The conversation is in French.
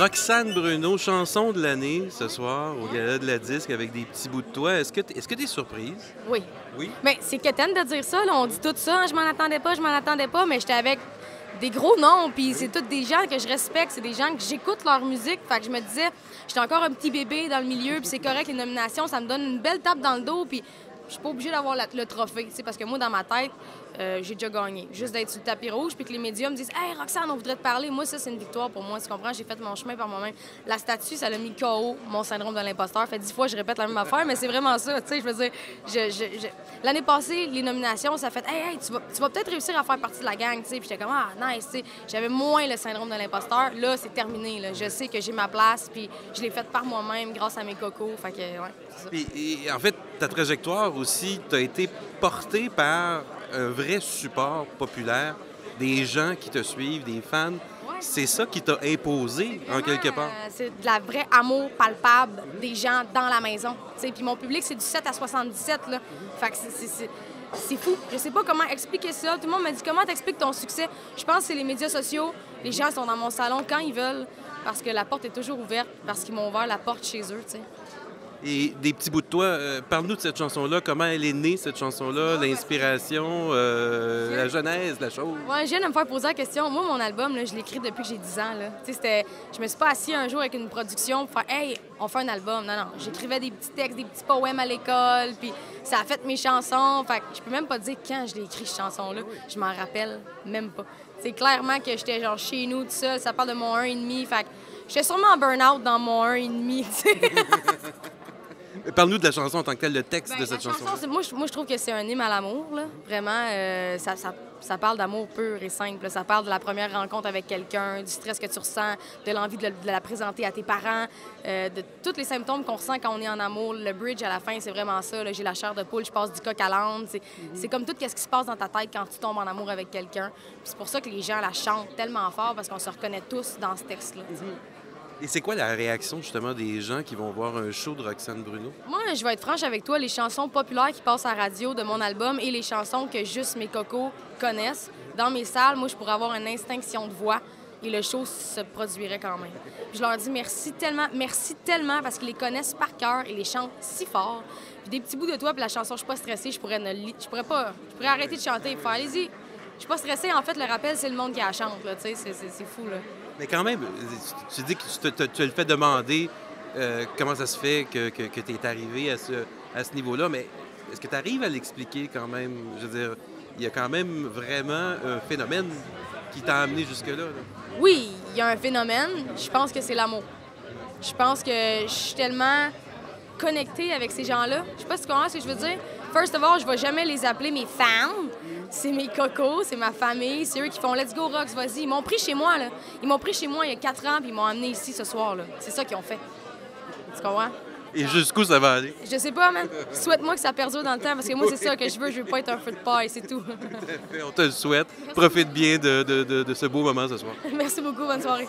Roxane Bruno, chanson de l'année ce soir au Gala de la Disque avec des petits bouts de toi. Est-ce que tu es surprise? Oui. Oui? Mais c'est quétaine de dire ça. Là. On dit tout ça. Je m'en attendais pas, je m'en attendais pas, mais j'étais avec des gros noms, puis c'est tous des gens que je respecte, c'est des gens que j'écoute leur musique. Fait que je me disais, j'étais encore un petit bébé dans le milieu, puis c'est correct, les nominations, ça me donne une belle tape dans le dos, puis je suis pas obligée d'avoir le trophée, parce que moi, dans ma tête, euh, j'ai déjà gagné. Juste d'être sur le tapis rouge, puis que les médias me disent Hey, Roxane, on voudrait te parler. Moi, ça, c'est une victoire pour moi, tu comprends? J'ai fait mon chemin par moi-même. La statue, ça l'a mis KO, mon syndrome de l'imposteur. Fait dix fois, je répète la même affaire, mais c'est vraiment ça, tu sais. Je veux dire, l'année passée, les nominations, ça fait Hey, hey, tu vas, tu vas peut-être réussir à faire partie de la gang. Puis j'étais comme Ah, nice. J'avais moins le syndrome de l'imposteur. Là, c'est terminé. Je sais que j'ai ma place, puis je l'ai faite par moi-même grâce à mes cocos. Fait que, ouais, et en fait, ta trajectoire aussi, tu as été portée par un vrai support populaire, des gens qui te suivent, des fans. C'est ça qui t'a imposé, en quelque part? Euh, C'est de la vraie amour palpable des gens dans la maison. Puis mon public, c'est du 7 à 77. Là. Fait que c'est- c'est- fou. Je sais pas comment expliquer ça. Tout le monde me dit comment t'expliques ton succès? Je pense que c'est les médias sociaux. Les gens sont dans mon salon quand ils veulent parce que la porte est toujours ouverte, parce qu'ils m'ont ouvert la porte chez eux. tu sais. Et des petits bouts de toi, euh, parle-nous de cette chanson-là, comment elle est née, cette chanson-là, l'inspiration, euh, la genèse, la chose. Ouais, je viens de me faire poser la question. Moi, mon album, là, je l'écris depuis que j'ai 10 ans. Là. C'était... Je me suis pas assis un jour avec une production pour faire Hey, on fait un album. Non, non. J'écrivais des petits textes, des petits poèmes à l'école, puis ça a fait mes chansons. Fait que je peux même pas dire quand je l'ai écrit, cette chanson-là. Je m'en rappelle même pas. C'est clairement que j'étais genre chez nous, tout seul. Ça parle de mon 1,5. Fait que j'étais sûrement en burn-out dans mon 1,5. tu sais. Parle-nous de la chanson en tant que telle, le texte Ben, de cette la chanson. moi, je, moi, je trouve que c'est un hymne à l'amour. Vraiment, euh, ça, ça- ça parle d'amour pur et simple. Ça parle de la première rencontre avec quelqu'un, du stress que tu ressens, de l'envie de, la présenter à tes parents, euh, de tous les symptômes qu'on ressent quand on est en amour. Le bridge à la fin, c'est vraiment ça. J'ai la chair de poule, je passe du coq à l'âne. C'est c'est comme tout ce qui se passe dans ta tête quand tu tombes en amour avec quelqu'un. C'est pour ça que les gens la chantent tellement fort parce qu'on se reconnaît tous dans ce texte-là. Et c'est quoi la réaction justement des gens qui vont voir un show de Roxane Bruno? Moi, je vais être franche avec toi, les chansons populaires qui passent à la radio de mon album et les chansons que juste mes cocos connaissent, dans mes salles, moi, je pourrais avoir une instinction de voix et le show se produirait quand même. Je leur dis merci tellement, merci tellement parce qu'ils les connaissent par cœur et les chantent si fort. Puis des petits bouts de toi, puis la chanson Je suis pas stressée, je pourrais ne je pourrais pas, je pourrais arrêter de chanter et faire allez-y. Je suis pas stressée, en fait, le rappel, c'est le monde qui la chante, là, tu sais, c'est- fou, là. Mais quand même, tu, tu dis que tu te, tu le fais demander euh, comment ça se fait que, que, tu es arrivé à ce, à ce niveau-là, mais est-ce que tu arrives à l'expliquer quand même? Je veux dire, il y a quand même vraiment un phénomène qui t'a amené jusque-là. là. Oui, il y a un phénomène. Je pense que c'est l'amour. Je pense que je suis tellement connectée avec ces gens-là. Je sais pas si tu comprends ce que je veux dire. First of all, je vais jamais les appeler mes fans. C'est mes cocos, c'est ma famille, c'est eux qui font Let's go Rox, vas-y. Ils m'ont pris chez moi, là. Ils m'ont pris chez moi il y a quatre ans, puis ils m'ont amené ici ce soir, là. C'est ça qu'ils ont fait. Tu comprends? Et jusqu'où ça va aller? Je sais pas, man. Souhaite-moi que ça perdure dans le temps, parce que moi, c'est ça que je veux. Je veux pas être un feu de paille, c'est tout. On te le souhaite. Profite bien de, de- de- de ce beau moment ce soir. Merci beaucoup, bonne soirée.